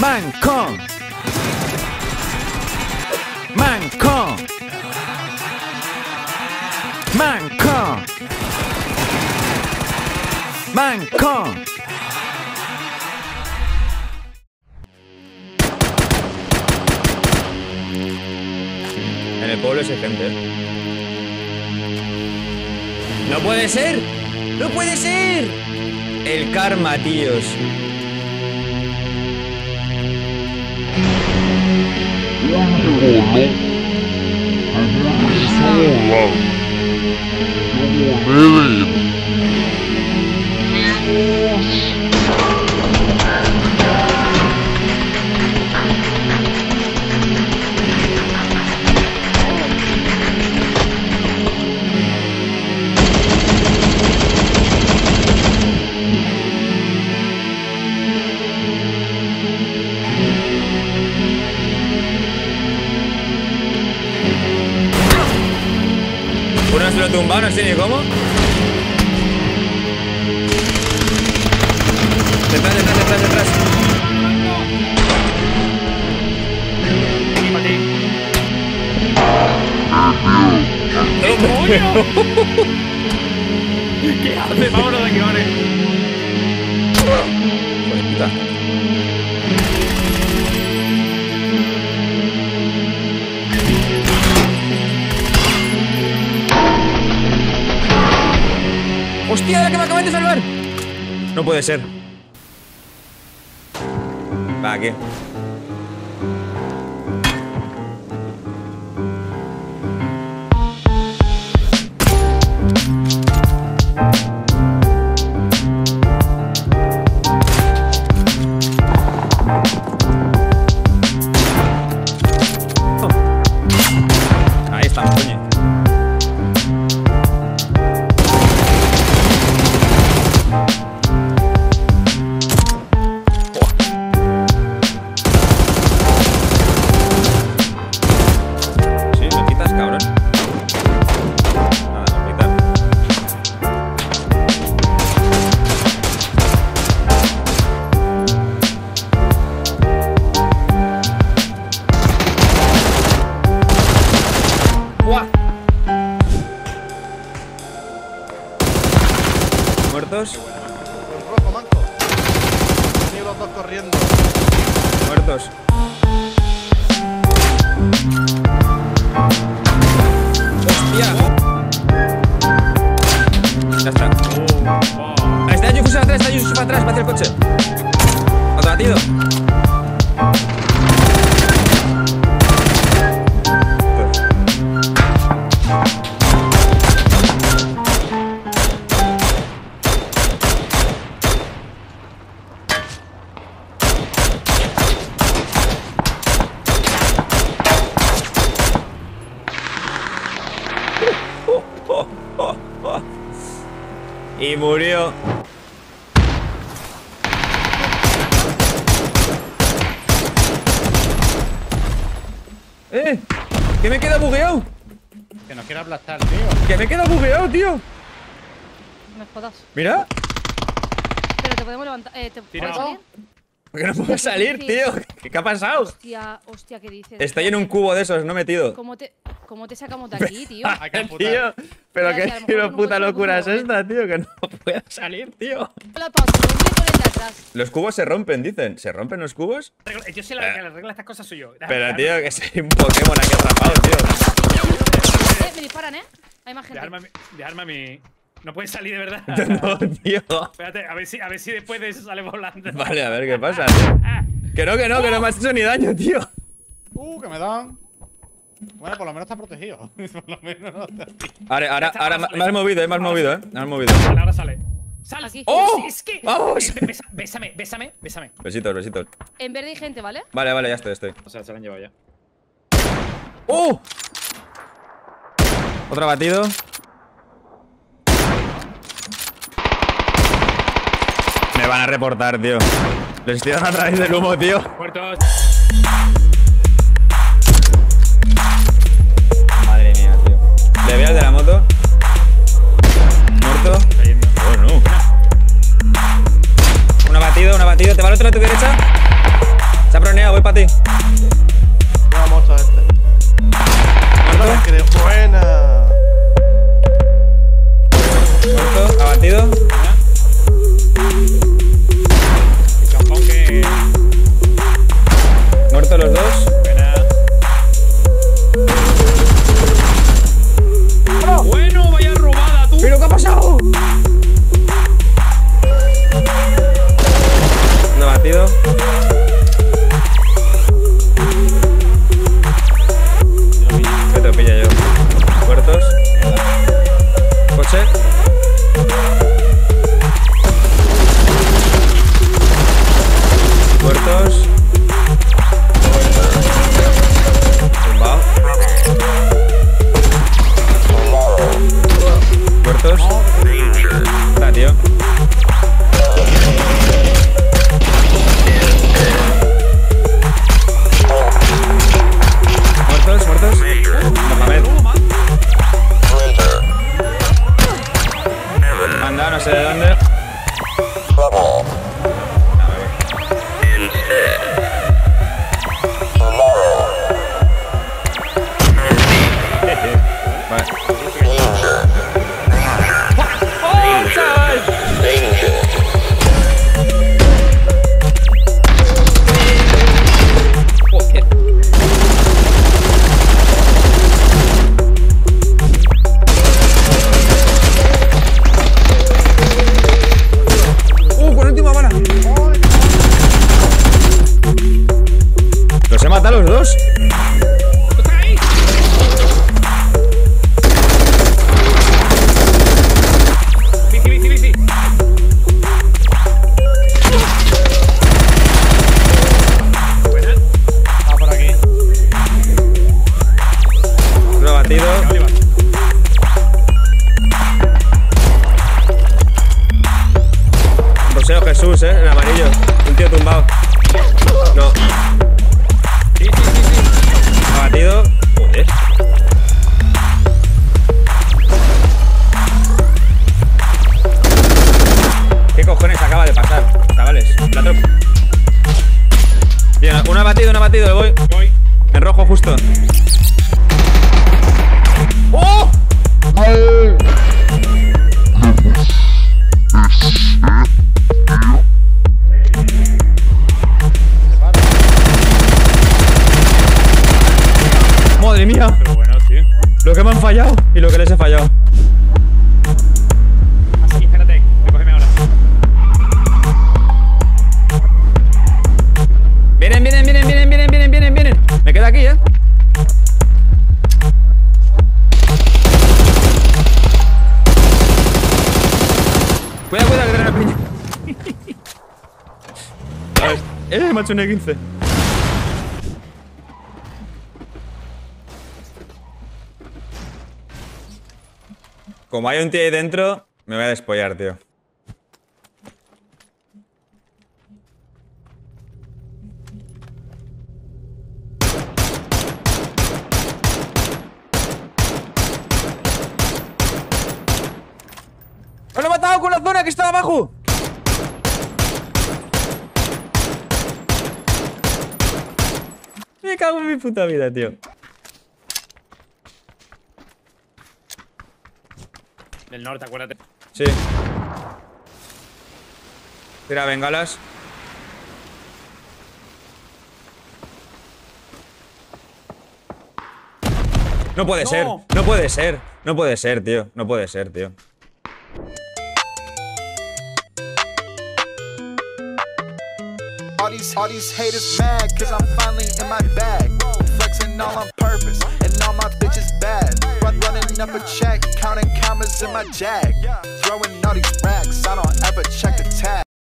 Manco. Manco. Manco. Manco. En el pueblo hay gente. ¡No puede ser! ¡No puede ser! El karma, tíos. Uno se lo tumba, no sé ni cómo. Detrás, detrás, detrás, detrás. Ti. ¿Qué hace? Vámonos No puede ser. Va, aquí. ¿Muertos? Rojo, manco. Los dos corriendo. Muertos. ¡Hostia! Ya está. Ahí está Yusuf atrás, está atrás, va hacia el coche. Otro batido. Y murió. ¡Eh! ¡Que me queda bugueado! Que nos quiere aplastar, tío. ¡Que me queda bugueado, tío! No me jodas. Mira, Pero te podemos levantar. Eh, ¿Te puedes Tirado. salir? que no puedo salir, tío. ¿Qué, qué ha pasado? Hostia, hostia, ¿qué dices? Estoy en un cubo de esos, no metido. ¿Cómo te, cómo te sacamos de aquí, tío? Tío, pero qué no puta locura es esta, tío, que no puedo salir, tío. Los cubos se rompen, dicen. ¿Se rompen los cubos? Yo sé la que arregla estas cosas soy yo. Pero, tío, que soy un Pokémon aquí atrapado, tío. Eh, me disparan, ¿eh? Hay más gente. Dejarme a No puedes salir de verdad. No, tío. Espérate, a ver si, a ver si después de eso sale volando. Vale, a ver qué pasa, tío. Que no, que no, que no me has hecho ni daño, tío. Uh, que me dan. Bueno, por lo menos está protegido. por lo menos no está. Ahora, ahora, ahora me me has movido, eh, me has movido, eh. Me has movido. Vale, ahora sale. ¡Sal! Aquí. ¡Oh! Es que. ¡Vamos! Besa- Bésame, bésame, bésame. Besitos, besitos. En verde hay gente, ¿vale? Vale, vale, ya estoy, estoy. O sea, se lo han llevado ya. ¡Uh! Otro batido. Van a reportar, tío. Les estoy dando a través del humo, tío. Muertos. Madre mía, tío. Le veo al de la moto. Muerto. Oh, no. Un abatido, un abatido. ¿Te va el otro a tu derecha? Se ha voy para ti. Coche. Jesús, eh, en amarillo. Un tío tumbado. No, Sí, sí, sí, sí. abatido. Joder. ¿Qué cojones acaba de pasar, chavales? La tropa. Bien, uno abatido, uno abatido, le voy. Voy. En rojo justo. ¡Oh! Madre me ha hecho un E15. Como hay un tío ahí dentro, me voy a despollar, tío. ¡Me lo he matado con la zona que está abajo! Me cago en mi puta vida, tío. Del norte, acuérdate. Sí. Tira bengalas. No puede ser, no puede ser, no puede ser, tío. No puede ser, tío. All these, all these haters mad cause I'm finally in my bag. Flexing all on purpose, and all my bitches bad. Run, running up a check, counting commas in my jag. Throwing all these racks, I don't ever check the tag.